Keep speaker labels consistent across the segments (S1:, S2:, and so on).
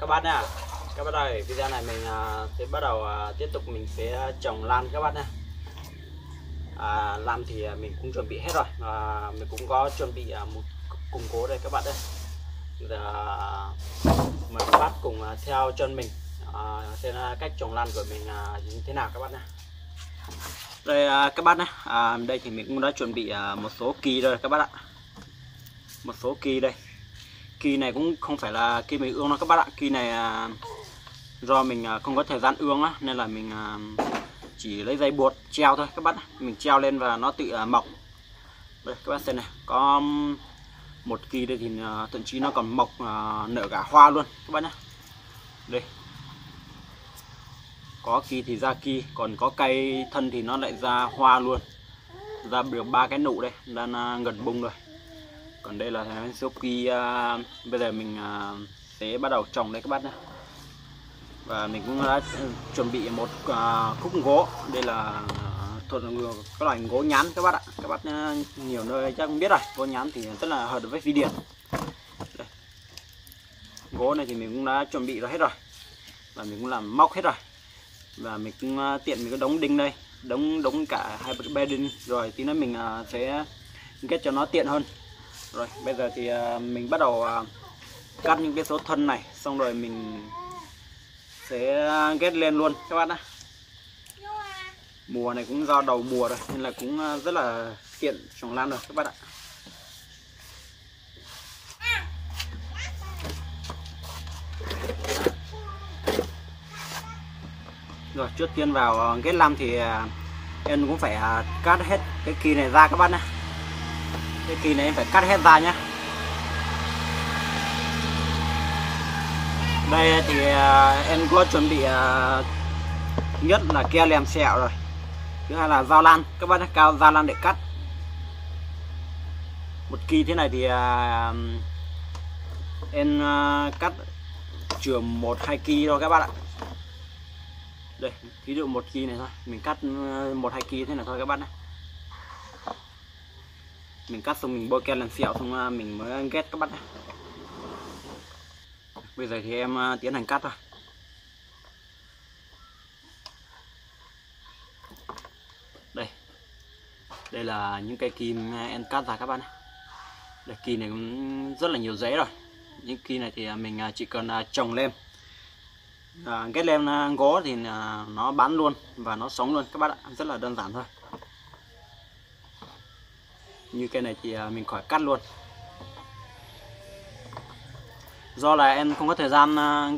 S1: các bác nha. Các bác ơi video này mình à, sẽ bắt đầu à, tiếp tục mình sẽ trồng lan các bác nha. À, lan thì à, mình cũng chuẩn bị hết rồi. À, mình cũng có chuẩn bị một củng cố đây các bạn đây Giờ, mời các bác cùng theo chân mình. À, xem cách trồng lan của mình như thế nào các bác nha. Đây các bác nhé à, đây thì mình cũng đã chuẩn bị một số kỳ rồi các bác ạ. Một số kỳ đây kỳ này cũng không phải là kỳ mình ương đâu các bác ạ. Kỳ này à, do mình à, không có thời gian ương á, nên là mình à, chỉ lấy dây buộc treo thôi các bác mình treo lên và nó tự mọc. Đây, các bác xem này, có một kỳ đây thì thậm chí nó còn mọc nở cả hoa luôn, các bác nhé đây. Có kỳ thì ra kỳ, còn có cây thân thì nó lại ra hoa luôn. Ra được ba cái nụ đây, đang gần bung rồi còn đây là số kỳ à, bây giờ mình uh, sẽ bắt đầu trồng đây các bác nhé. Và mình cũng đã chuẩn bị một uh, khúc gỗ. Đây là thuật các loại gỗ nhán các bác ạ. Các bác nhiều nơi chắc cũng biết rồi. Gỗ nhán thì rất là hợp với phi điển. Đây. gỗ này thì mình cũng đã chuẩn bị rồi hết rồi. Và mình cũng làm móc hết rồi. Và mình cũng tiện mình có đóng đinh đây. Đóng đóng cả hai bên đinh. Rồi tí nữa mình sẽ kết cho nó tiện hơn rồi, bây giờ thì à, mình bắt đầu à, cắt những cái số thân này, xong rồi mình sẽ ghét lên luôn. Các bạn ạ mùa này cũng do đầu mùa rồi, nên là cũng à, rất là tiện trồng lan rồi các bạn ạ. Rồi, trước tiên vào ghét lam thì em cũng phải cắt hết cái kỳ này ra, các bạn ạ cái kỳ này em phải cắt hết ra nhé đây thì à, em có chuẩn bị à, nhất là keo lèm sẹo rồi. Thứ hai là dao lan. Các bác cao dao lan để cắt. Một kỳ thế này thì à, em cắt chừa một, hai kỳ thôi các bạn ạ. Đây ví dụ một kỳ này thôi. Mình cắt một, hai kỳ thế này thôi các bạn ạ mình cắt xong mình bôi kem làm sẹo xong à, mình mới ghét các bạn nhé bây giờ thì em à, tiến hành cắt thôi. Đây. Đây là những cây kim à, em cắt ra các bạn nhé đây kỳ này cũng rất là nhiều giấy rồi. Những kỳ này thì mình chỉ cần trồng lên à, ghét lem gỗ thì nó bán luôn và nó sống luôn các bạn ạ. Rất là đơn giản thôi như cây này thì à, mình khỏi cắt luôn. Do là em không có thời gian à,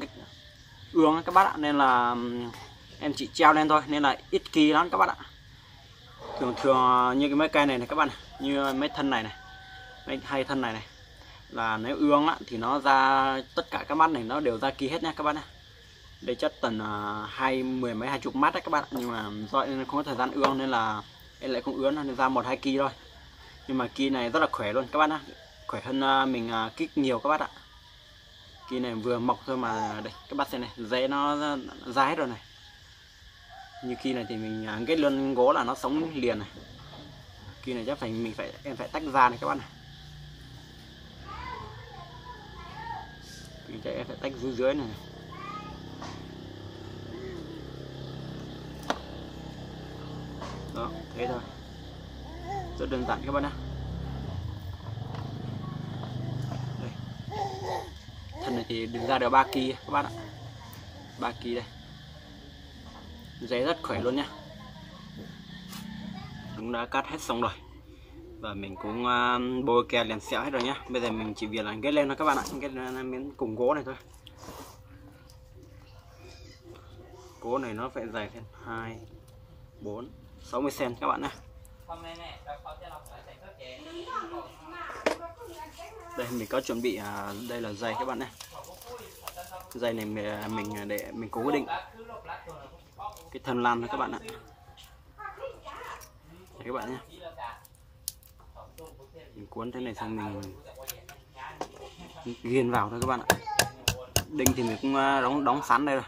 S1: ương các bác ạ nên là em chỉ treo lên thôi nên là ít kỳ lắm các bạn ạ. Thường thường à, như cái mấy cây này này các bạn như mấy thân này này mấy hai thân này này là nếu ương á, thì nó ra tất cả các mắt này nó đều ra kỳ hết nha các bạn ạ đây chất tầm hai mười mấy hai chục mắt đấy các bạn ạ. nhưng mà do em không có thời gian ương nên là em lại không ướn nên ra một hai kỳ thôi nhưng mà kỳ này rất là khỏe luôn các bạn ạ. Khỏe hơn à, mình à, kích nhiều các bạn ạ. Kỳ này vừa mọc thôi mà đây các bạn xem này rễ nó ra, hết rồi này. Như kỳ này thì mình à, kết luôn gỗ là nó sống liền này. Kỳ này chắc phải mình phải em phải tách ra này các bạn này mình em phải tách dưới dưới này. Đó thế thôi rất đơn giản các bạn ạ. đây. thân này thì đứng ra được ba kỳ các bạn ạ. Ba kỳ đây. Giấy rất khỏe luôn nhá Cũng đã cắt hết xong rồi. Và mình cũng uh, bôi kè liền sẹo hết rồi nhá bây giờ mình chỉ việc là ghét lên thôi các bạn ạ. Ghét lên miếng cùng gỗ này thôi. Gỗ này nó phải dài thêm hai bốn 60 cm các bạn nhé đây mình có chuẩn bị à, đây là dây các bạn này dây này mình, à, mình à, để mình cố định. Cái thân lan thôi các bạn ạ. Các bạn nhé. Mình cuốn thế này xong mình ghiền vào thôi các bạn ạ. Đinh thì mình cũng đóng đóng sẵn đây rồi.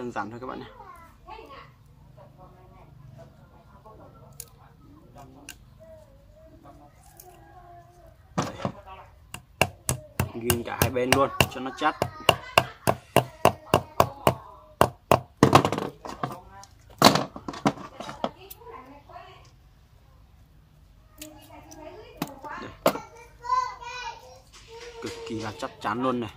S1: Đơn giản thôi các bạn nhé. Ghim cả hai bên luôn, cho nó chắc. Cực kỳ là chắc chắn luôn này.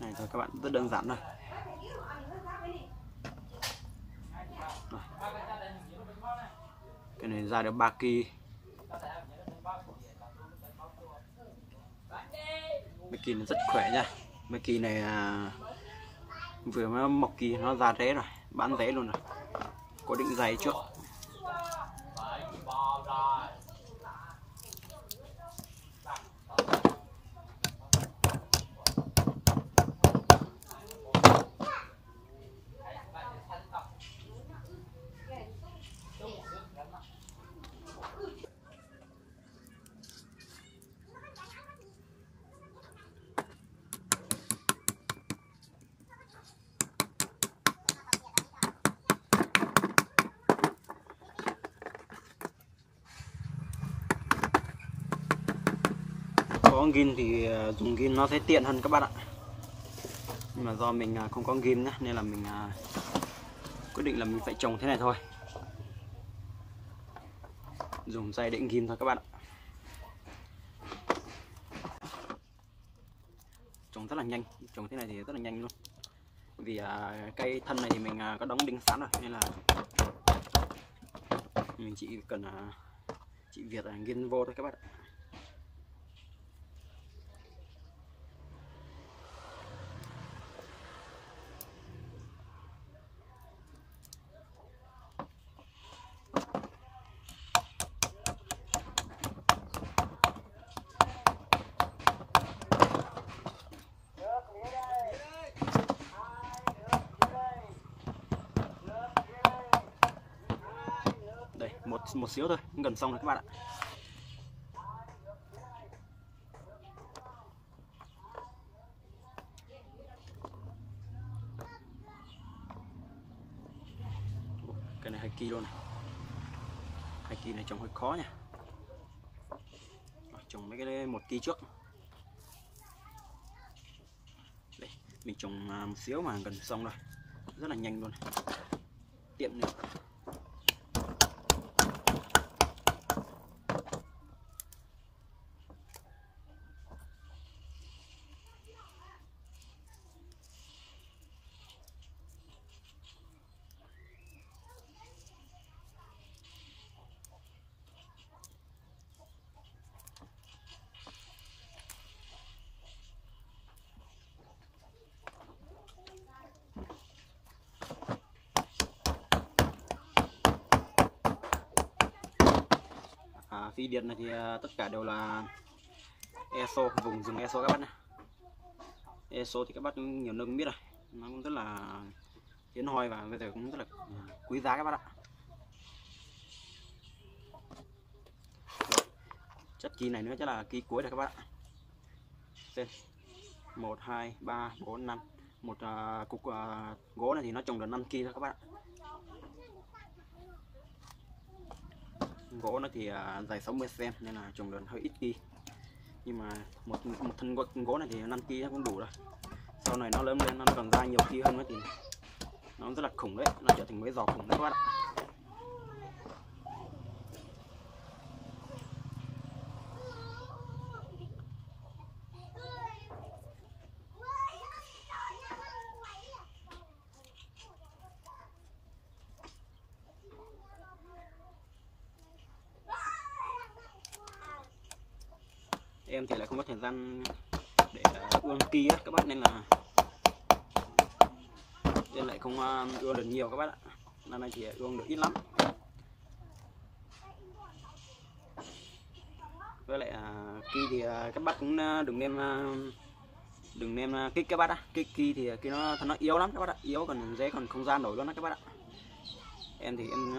S1: Này thôi các bạn rất đơn giản thôi Rồi. cái này ra được ba kỳ mấy kỳ nó rất khỏe nha. Mấy kỳ này à, vừa mới mọc kỳ nó ra rễ rồi bán rễ luôn rồi. Có định giày trước ghim thì ờ, dùng ghim nó sẽ tiện hơn các bạn ạ. Nhưng mà do mình à, không có ghim nhá nên là mình à, quyết định là mình phải trồng thế này thôi. Dùng dây định ghim thôi các bạn ạ. Trồng rất là nhanh trồng thế này thì rất là nhanh luôn. Vì à, cây thân này thì mình à, có đóng đinh sẵn rồi nên là mình chỉ cần à, chị Việt là ghim vô thôi các bạn ạ đây một xíu thôi, gần xong rồi các bạn ạ. Cái này hai kỳ luôn này. Hai kỳ này trồng hơi khó nha. Trồng mấy cái một kỳ trước. Đây, mình trồng à, một xíu mà gần xong rồi. Rất là nhanh luôn tiện nữa phi điện này thì à, tất cả đều là ESO vùng rừng ESO các bác nhé. ESO thì các bác nhiều nơi cũng biết rồi. Nó cũng rất là hiến hoi và bây giờ cũng rất là à, quý giá các bác ạ. Chất kỳ này nữa chắc là kỳ cuối rồi các bác ạ. Xem. một hai ba bốn năm. Một uh, cục uh, gỗ này thì nó trồng được 5 kỳ thôi các bạn gỗ nó thì à, dài 60 cm nên là trồng được hơi ít kỳ nhưng mà một một thân gỗ, gỗ này thì 5 kg cũng đủ rồi. Sau này nó lớn lên nó còn ra nhiều kỳ hơn nữa thì nó rất là khủng đấy nó trở thành mấy giò khủng đấy các bạn ạ. Em thì lại không có thời gian để ờ, ươm kỳ á các bác nên là nên lại không ờ, ươm được nhiều các bác ạ. Năm nay chỉ ươm ờ, được ít lắm. Với lại à, thì các bác cũng đừng nên đừng nên kích các bác á. Kích kỳ thì kỳ nó nó yếu lắm các bác ạ. Yếu còn dễ còn không gian nổi luôn đó các bác ạ. Em thì em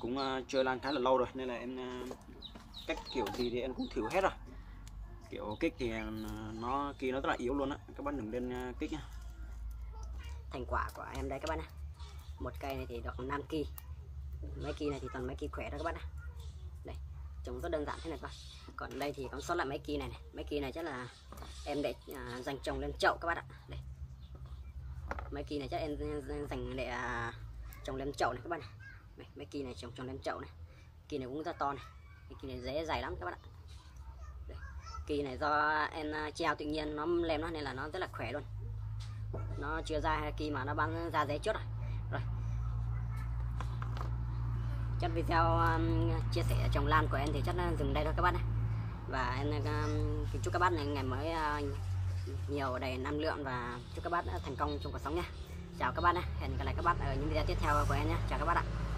S1: cũng chơi lan khá là lâu rồi nên là em cách kiểu gì thì em cũng thử hết rồi. Kiểu kích thì à, nó kia nó rất là yếu luôn á. Các bạn đừng lên à, kích nhá.
S2: Thành quả của em đây các bạn ạ một cây này thì được 5 kỳ mấy kỳ này thì toàn mấy kỳ khỏe đó các bạn ạ đây trồng rất đơn giản thế này thôi còn đây thì còn sót lại mấy kỳ này này. Mấy kỳ này chắc là em để à, dành trồng lên chậu các bạn ạ. Đây. Mấy kỳ này chắc em dành để à, trồng lên chậu này các bạn này mấy, mấy kỳ này trồng trồng lên chậu này. Kỳ này cũng rất to này cái kỳ này dễ dày lắm các bạn ạ. Đây. kỳ này do em à, treo tự nhiên nó lem nó nên là nó rất là khỏe luôn. Nó chưa ra kỳ mà nó bán ra dễ chốt rồi. Rồi. Chắc video um, chia sẻ trồng lan của em thì chắc dừng đây thôi các bạn ạ và em à, um, kính chúc các bạn này ngày mới uh, nhiều đầy năng lượng và chúc các bạn thành công trong cuộc sống nha chào các bạn nha hẹn gặp lại các bạn ở những video tiếp theo của em nhé. Chào các bạn ạ.